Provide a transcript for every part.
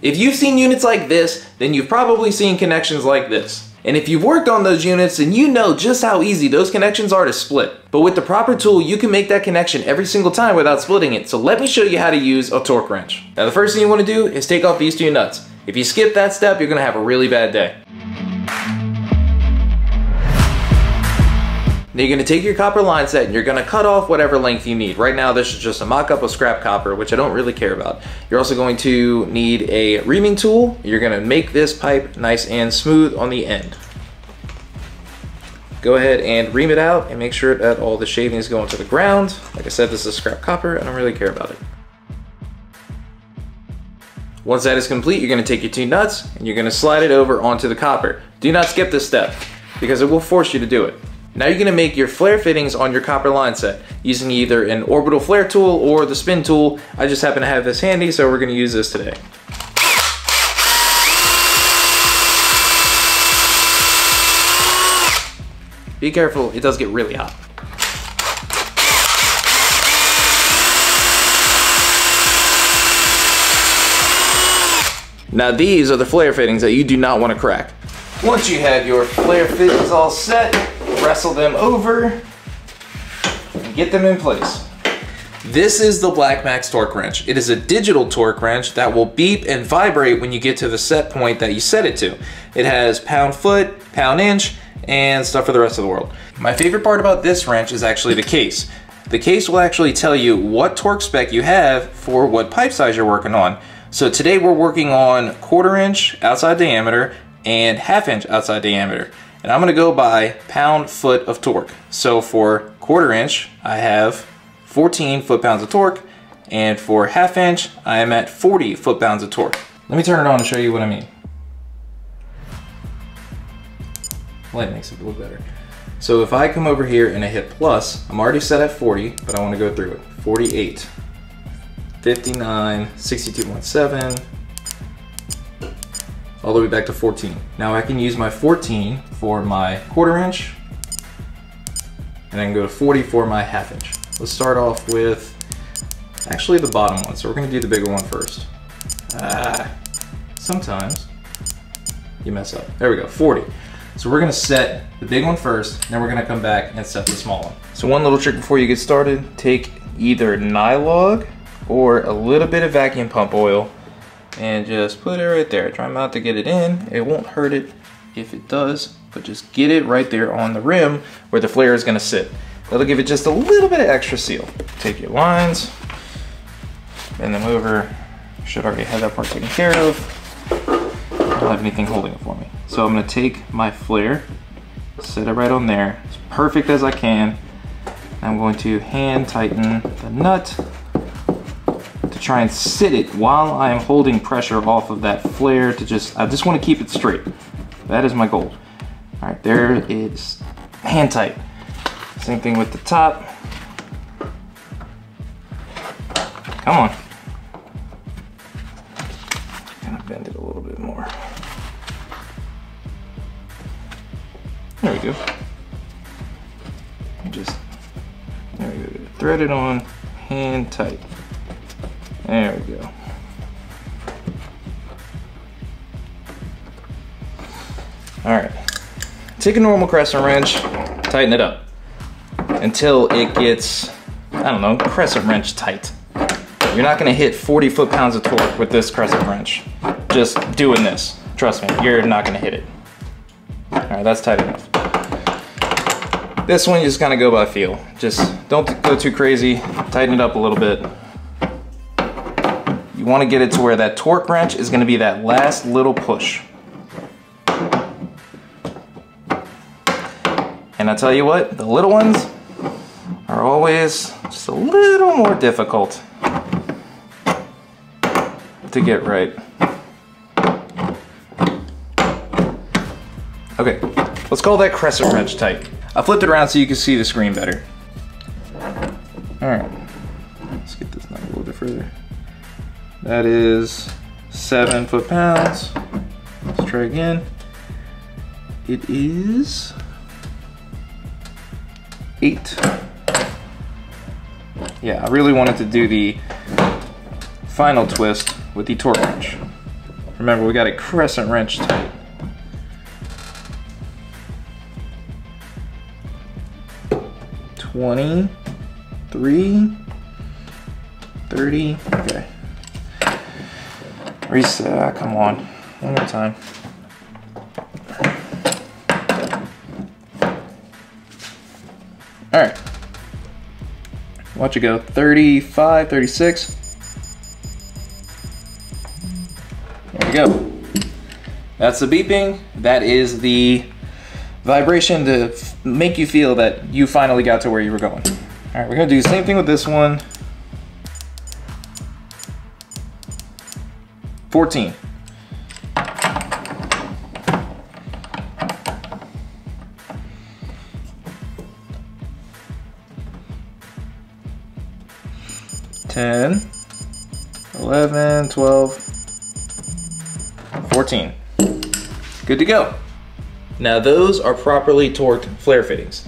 If you've seen units like this, then you've probably seen connections like this. And if you've worked on those units, then you know just how easy those connections are to split. But with the proper tool, you can make that connection every single time without splitting it. So let me show you how to use a torque wrench. Now the first thing you wanna do is take off these two nuts. If you skip that step, you're gonna have a really bad day. Now you're gonna take your copper line set and you're gonna cut off whatever length you need. Right now this is just a mock-up of scrap copper, which I don't really care about. You're also going to need a reaming tool. You're gonna make this pipe nice and smooth on the end. Go ahead and ream it out and make sure that all the shavings go into the ground. Like I said, this is scrap copper, I don't really care about it. Once that is complete, you're gonna take your two nuts and you're gonna slide it over onto the copper. Do not skip this step because it will force you to do it. Now you're gonna make your flare fittings on your copper line set using either an orbital flare tool or the spin tool. I just happen to have this handy, so we're gonna use this today. Be careful, it does get really hot. Now these are the flare fittings that you do not want to crack. Once you have your flare fittings all set, wrestle them over and get them in place. This is the Black Max torque wrench. It is a digital torque wrench that will beep and vibrate when you get to the set point that you set it to. It has pound foot, pound inch, and stuff for the rest of the world. My favorite part about this wrench is actually the case. The case will actually tell you what torque spec you have for what pipe size you're working on. So today we're working on quarter inch outside diameter and half inch outside diameter. And I'm gonna go by pound foot of torque. So for quarter inch, I have 14 foot-pounds of torque, and for half inch, I am at 40 foot-pounds of torque. Let me turn it on and show you what I mean. Light makes it look better. So if I come over here and I hit plus, I'm already set at 40, but I wanna go through it. 48, 59, 62.7, all the way back to 14. Now I can use my 14 for my quarter inch, and I can go to 40 for my half inch. Let's start off with actually the bottom one. So we're gonna do the bigger one first. Ah, sometimes you mess up. There we go, 40. So we're gonna set the big one first, then we're gonna come back and set the small one. So one little trick before you get started, take either Nylog or a little bit of vacuum pump oil and just put it right there. Try not to get it in. It won't hurt it if it does, but just get it right there on the rim where the flare is gonna sit. That'll give it just a little bit of extra seal. Take your lines, bend them over. Should already have that part taken care of. I don't have anything holding it for me. So I'm gonna take my flare, set it right on there, as perfect as I can. I'm going to hand tighten the nut try and sit it while I am holding pressure off of that flare to just, I just want to keep it straight. That is my goal. All right, there it is, hand tight. Same thing with the top. Come on. Gonna bend it a little bit more. There we go. Just, there we go. Thread it on, hand tight. There we go. All right, take a normal crescent wrench, tighten it up until it gets, I don't know, crescent wrench tight. You're not gonna hit 40 foot-pounds of torque with this crescent wrench. Just doing this, trust me, you're not gonna hit it. All right, that's tight enough. This one, you just kind of go by feel. Just don't go too crazy, tighten it up a little bit. You wanna get it to where that torque wrench is gonna be that last little push. And I tell you what, the little ones are always just a little more difficult to get right. Okay, let's call that crescent wrench tight. I flipped it around so you can see the screen better. That is seven foot pounds. Let's try again. It is eight. Yeah, I really wanted to do the final twist with the torque wrench. Remember, we got a crescent wrench tight. Twenty, three, thirty. Okay. Reset. Uh, come on. One more time. All right. Watch it go. 35, 36. There we go. That's the beeping. That is the vibration to make you feel that you finally got to where you were going. All right, we're gonna do the same thing with this one. 14. Ten, eleven, twelve, fourteen. Good to go. Now those are properly torqued flare fittings.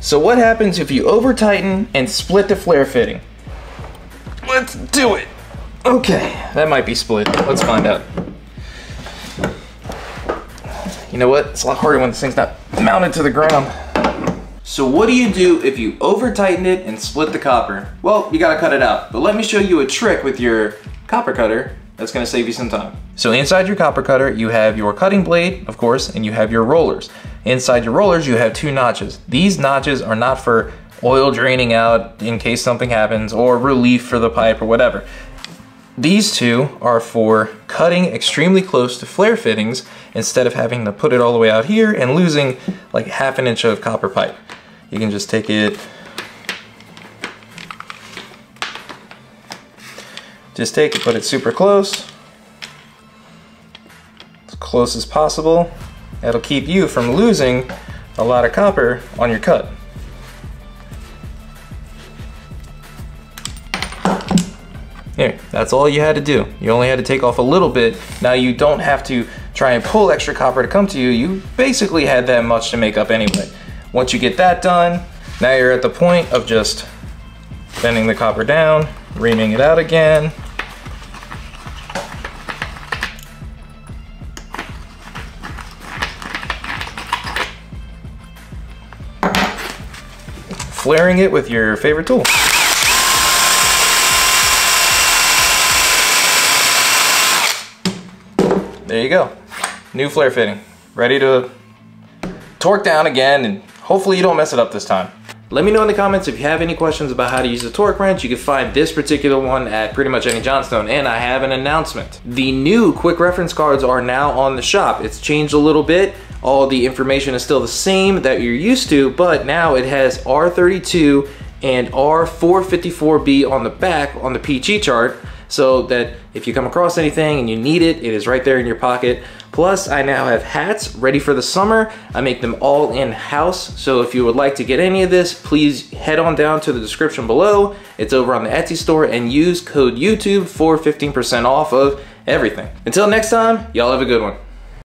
So what happens if you over tighten and split the flare fitting? Let's do it. Okay, that might be split. Let's find out. You know what? It's a lot harder when this thing's not mounted to the ground. So what do you do if you over tighten it and split the copper? Well, you gotta cut it out. But let me show you a trick with your copper cutter that's gonna save you some time. So inside your copper cutter, you have your cutting blade, of course, and you have your rollers. Inside your rollers, you have two notches. These notches are not for oil draining out in case something happens or relief for the pipe or whatever. These two are for cutting extremely close to flare fittings instead of having to put it all the way out here and losing like half an inch of copper pipe. You can just take it, just take it, put it super close, as close as possible. That'll keep you from losing a lot of copper on your cut. That's all you had to do. You only had to take off a little bit. Now you don't have to try and pull extra copper to come to you. You basically had that much to make up anyway. Once you get that done, now you're at the point of just bending the copper down, reaming it out again. Flaring it with your favorite tool. There you go. New flare fitting. Ready to torque down again and hopefully you don't mess it up this time. Let me know in the comments if you have any questions about how to use a torque wrench. You can find this particular one at pretty much any Johnstone. And I have an announcement. The new quick reference cards are now on the shop. It's changed a little bit. All the information is still the same that you're used to, but now it has R32 and R454B on the back on the PT chart so that if you come across anything and you need it, it is right there in your pocket. Plus, I now have hats ready for the summer. I make them all in-house, so if you would like to get any of this, please head on down to the description below. It's over on the Etsy store and use code YouTube for 15% off of everything. Until next time, y'all have a good one.